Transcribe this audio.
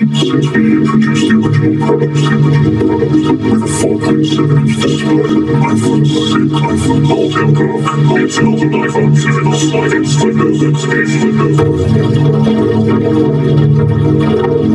Since we introduced the original product, with a 4.7 inch display, iPhone 6, iPhone Alt Pro, it's not an iPhone 7 or 5 inch Windows XP Windows.